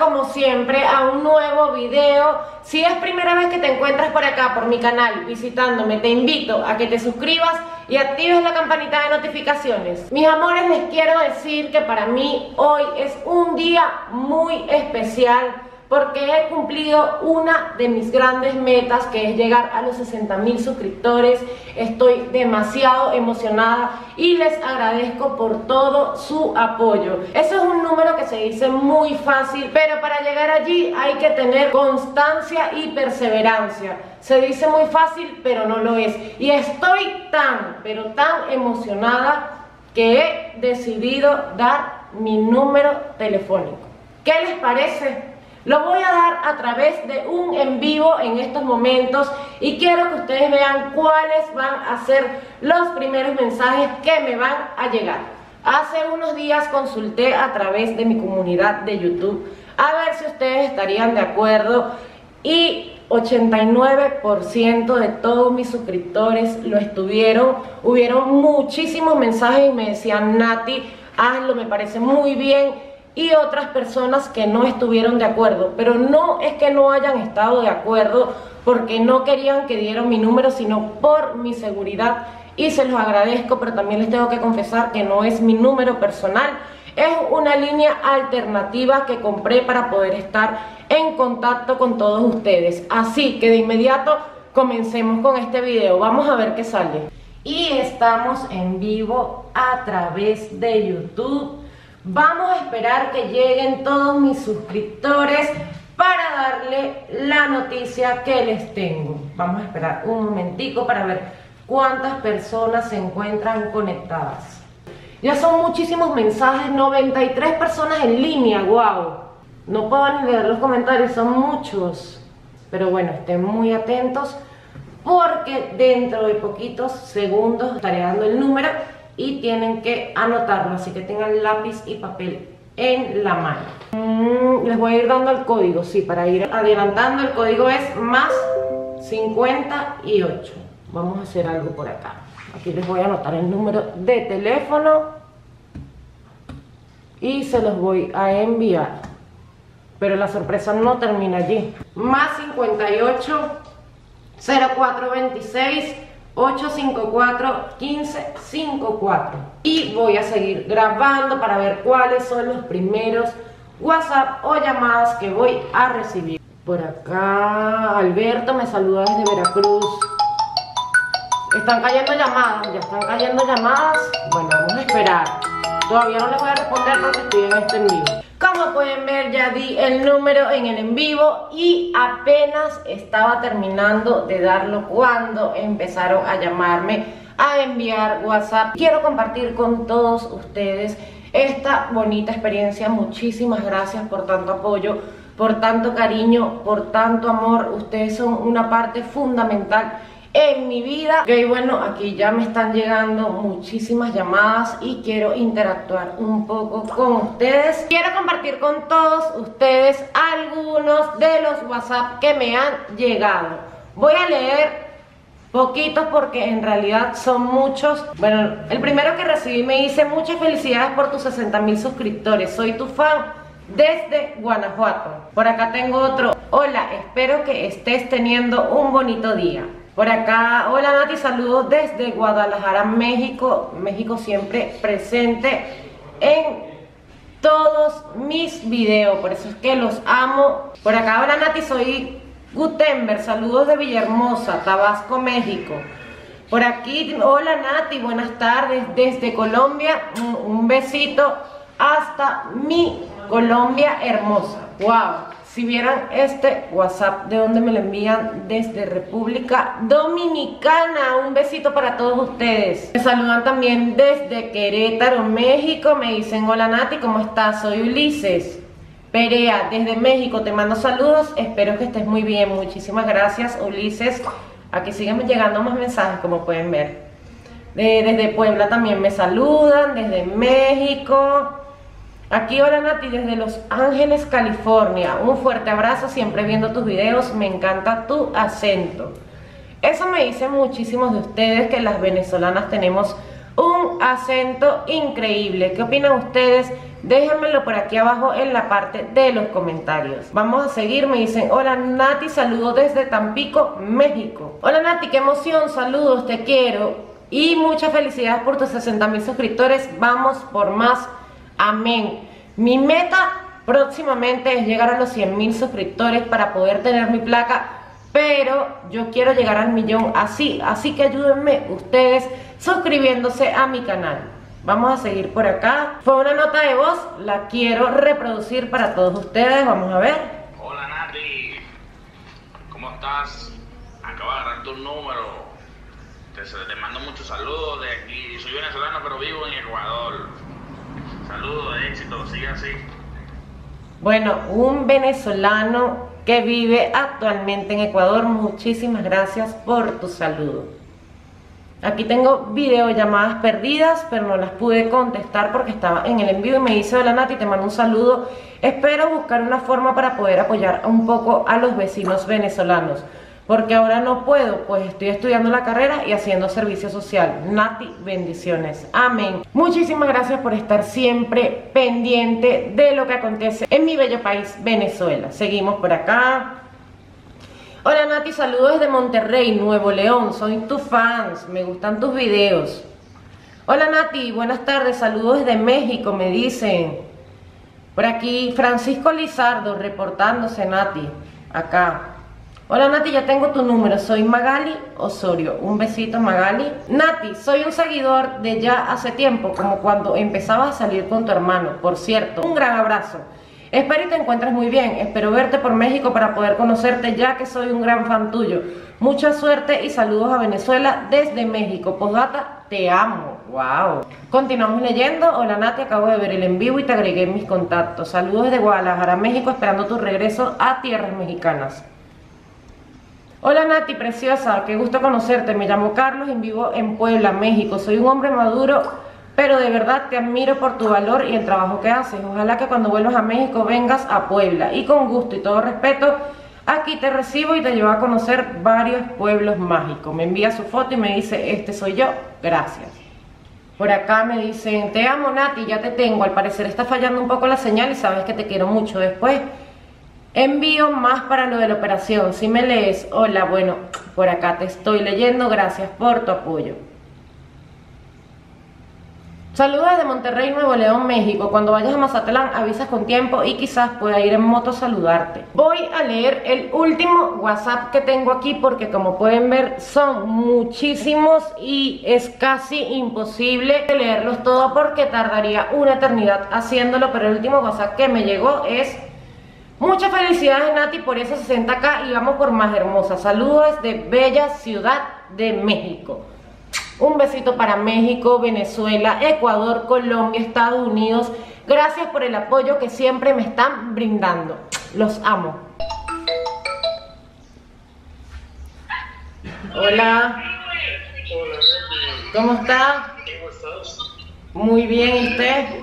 como siempre a un nuevo video. Si es primera vez que te encuentras por acá, por mi canal, visitándome, te invito a que te suscribas y actives la campanita de notificaciones. Mis amores, les quiero decir que para mí hoy es un día muy especial porque he cumplido una de mis grandes metas que es llegar a los 60 mil suscriptores. Estoy demasiado emocionada y les agradezco por todo su apoyo. Eso es un número que se dice muy fácil, pero para llegar allí hay que tener constancia y perseverancia. Se dice muy fácil, pero no lo es. Y estoy tan, pero tan emocionada que he decidido dar mi número telefónico. ¿Qué les parece? Lo voy a dar a través de un en vivo en estos momentos y quiero que ustedes vean cuáles van a ser los primeros mensajes que me van a llegar. Hace unos días consulté a través de mi comunidad de YouTube a ver si ustedes estarían de acuerdo y 89% de todos mis suscriptores lo estuvieron. Hubieron muchísimos mensajes y me decían, Nati, hazlo, me parece muy bien y otras personas que no estuvieron de acuerdo, pero no es que no hayan estado de acuerdo porque no querían que dieran mi número, sino por mi seguridad. Y se los agradezco, pero también les tengo que confesar que no es mi número personal, es una línea alternativa que compré para poder estar en contacto con todos ustedes. Así que de inmediato comencemos con este video, vamos a ver qué sale. Y estamos en vivo a través de YouTube Vamos a esperar que lleguen todos mis suscriptores para darle la noticia que les tengo. Vamos a esperar un momentico para ver cuántas personas se encuentran conectadas. Ya son muchísimos mensajes, 93 personas en línea, wow. No puedo ni leer los comentarios, son muchos. Pero bueno, estén muy atentos porque dentro de poquitos segundos estaré dando el número y tienen que anotarlo, así que tengan lápiz y papel en la mano. Mm, les voy a ir dando el código, sí, para ir adelantando, el código es más 58. Vamos a hacer algo por acá. Aquí les voy a anotar el número de teléfono y se los voy a enviar. Pero la sorpresa no termina allí. Más 58 0426 854-1554 y voy a seguir grabando para ver cuáles son los primeros WhatsApp o llamadas que voy a recibir. Por acá Alberto me saluda desde Veracruz. Están cayendo llamadas, ya están cayendo llamadas. Bueno, vamos a esperar. Todavía no les voy a responder porque estoy en este en vivo. Pueden ver ya di el número en el en vivo y apenas estaba terminando de darlo cuando empezaron a llamarme a enviar WhatsApp. Quiero compartir con todos ustedes esta bonita experiencia. Muchísimas gracias por tanto apoyo, por tanto cariño, por tanto amor. Ustedes son una parte fundamental en mi vida. Ok, bueno, aquí ya me están llegando muchísimas llamadas y quiero interactuar un poco con ustedes. Quiero compartir con todos ustedes algunos de los WhatsApp que me han llegado. Voy a leer poquitos porque en realidad son muchos. Bueno, el primero que recibí me dice muchas felicidades por tus 60 mil suscriptores. Soy tu fan desde Guanajuato. Por acá tengo otro. Hola, espero que estés teniendo un bonito día. Por acá, hola Nati, saludos desde Guadalajara, México. México siempre presente en todos mis videos, por eso es que los amo. Por acá, hola Nati, soy Gutenberg, saludos de Villahermosa, Tabasco, México. Por aquí, hola Nati, buenas tardes desde Colombia, un besito hasta mi Colombia hermosa. Wow. Si vieran este WhatsApp de donde me lo envían desde República Dominicana, un besito para todos ustedes. Me saludan también desde Querétaro, México. Me dicen, hola Nati, ¿cómo estás? Soy Ulises. Perea, desde México, te mando saludos. Espero que estés muy bien. Muchísimas gracias, Ulises. Aquí siguen llegando más mensajes, como pueden ver. desde Puebla también me saludan, desde México. Aquí hola Nati desde Los Ángeles, California. Un fuerte abrazo, siempre viendo tus videos, me encanta tu acento. Eso me dicen muchísimos de ustedes que las venezolanas tenemos un acento increíble. ¿Qué opinan ustedes? Déjenmelo por aquí abajo en la parte de los comentarios. Vamos a seguir, me dicen, hola Nati, saludos desde Tampico, México. Hola Nati, qué emoción, saludos, te quiero. Y muchas felicidades por tus 60 mil suscriptores. Vamos por más. Amén. Mi meta próximamente es llegar a los 100 mil suscriptores para poder tener mi placa. Pero yo quiero llegar al millón así. Así que ayúdenme ustedes suscribiéndose a mi canal. Vamos a seguir por acá. Fue una nota de voz, la quiero reproducir para todos ustedes. Vamos a ver. Hola Nati, ¿cómo estás? Acabo de agarrar tu número. Te, te mando muchos saludos de aquí. Soy venezolano pero vivo en Ecuador. Saludos éxito, sigue así. Bueno, un venezolano que vive actualmente en Ecuador, muchísimas gracias por tu saludo. Aquí tengo videollamadas perdidas, pero no las pude contestar porque estaba en el envío y me dice, hola Nati, te mando un saludo. Espero buscar una forma para poder apoyar un poco a los vecinos venezolanos, porque ahora no puedo, pues estoy estudiando la carrera y haciendo servicio social. Nati, bendiciones. Amén. Muchísimas gracias por estar siempre pendiente de lo que acontece en mi bello país, Venezuela. Seguimos por acá. Hola Nati, saludos desde Monterrey, Nuevo León. Soy tu fans, me gustan tus videos. Hola Nati, buenas tardes, saludos desde México, me dicen. Por aquí, Francisco Lizardo, reportándose, Nati, acá. Hola Nati, ya tengo tu número, soy Magali Osorio. Un besito Magali. Nati, soy un seguidor de ya hace tiempo, como cuando empezabas a salir con tu hermano. Por cierto, un gran abrazo. Espero y te encuentres muy bien. Espero verte por México para poder conocerte ya que soy un gran fan tuyo. Mucha suerte y saludos a Venezuela desde México. Posdata, te amo. Wow. Continuamos leyendo. Hola Nati, acabo de ver el en vivo y te agregué mis contactos. Saludos desde Guadalajara, México, esperando tu regreso a tierras mexicanas. Hola Nati, preciosa, qué gusto conocerte. Me llamo Carlos y vivo en Puebla, México. Soy un hombre maduro pero de verdad te admiro por tu valor y el trabajo que haces. Ojalá que cuando vuelvas a México vengas a Puebla y con gusto y todo respeto, aquí te recibo y te llevo a conocer varios pueblos mágicos. Me envía su foto y me dice, este soy yo, gracias. Por acá me dicen, te amo Nati, ya te tengo, al parecer está fallando un poco la señal y sabes que te quiero mucho. Después envío más para lo de la operación. Si me lees, hola, bueno, por acá te estoy leyendo, gracias por tu apoyo. Saludos desde Monterrey, Nuevo León, México. Cuando vayas a Mazatlán avisas con tiempo y quizás pueda ir en moto a saludarte. Voy a leer el último WhatsApp que tengo aquí porque como pueden ver son muchísimos y es casi imposible leerlos todos porque tardaría una eternidad haciéndolo. Pero el último WhatsApp que me llegó es... Muchas felicidades Nati por esos 60k y vamos por más hermosa. Saludos de Bella Ciudad de México. Un besito para México, Venezuela, Ecuador, Colombia, Estados Unidos. Gracias por el apoyo que siempre me están brindando. Los amo. Hola. ¿Cómo está? Muy bien, ¿y usted?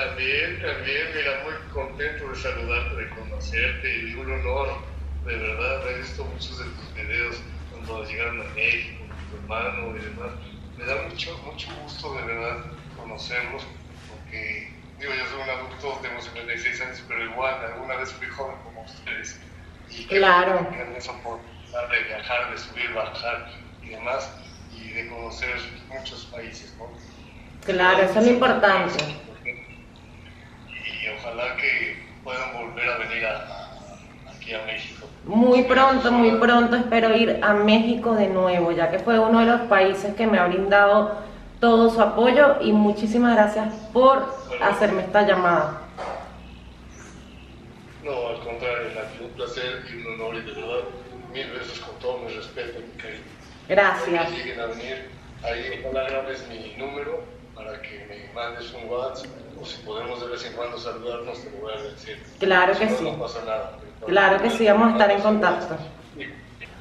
También, también, mira, muy contento de saludarte, de conocerte y un honor, de verdad, he visto muchos de tus videos cuando llegaron a México tu hermano y demás. Me da mucho, mucho gusto de verdad conocerlos, porque digo, yo soy un adulto, tengo 56 años, pero igual alguna vez fui joven como ustedes. Y claro. Que esa oportunidad de viajar, de subir, bajar y demás, y de conocer muchos países, ¿no? Claro, eso es lo importante. Y ojalá que puedan volver a venir a, aquí a México. Muy pronto, muy pronto espero ir a México de nuevo, ya que fue uno de los países que me ha brindado todo su apoyo y muchísimas gracias por hacerme esta llamada. No, al contrario, un placer y un honor y de verdad mil veces con todo mi respeto, mi cariño. Gracias. Si lleguen a venir, ahí ojalá grabes mi número para que me mandes un WhatsApp o si podemos de vez en cuando saludarnos te lo voy a decir. Claro que no, sí. No pasa nada. Claro que sí, vamos a estar en contacto.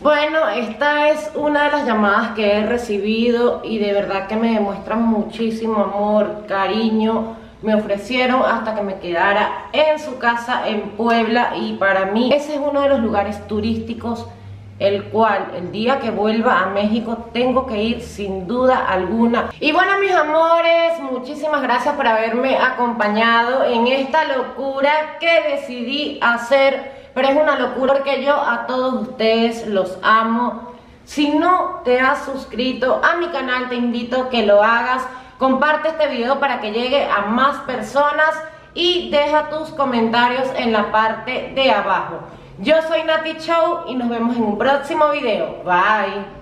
Bueno, esta es una de las llamadas que he recibido y de verdad que me demuestran muchísimo amor, cariño. Me ofrecieron hasta que me quedara en su casa en Puebla y para mí ese es uno de los lugares turísticos el cual el día que vuelva a México tengo que ir sin duda alguna. Y bueno mis amores, muchísimas gracias por haberme acompañado en esta locura que decidí hacer, pero es una locura porque yo a todos ustedes los amo. Si no te has suscrito a mi canal, te invito a que lo hagas. Comparte este video para que llegue a más personas y deja tus comentarios en la parte de abajo. Yo soy Nati Show y nos vemos en un próximo video. Bye.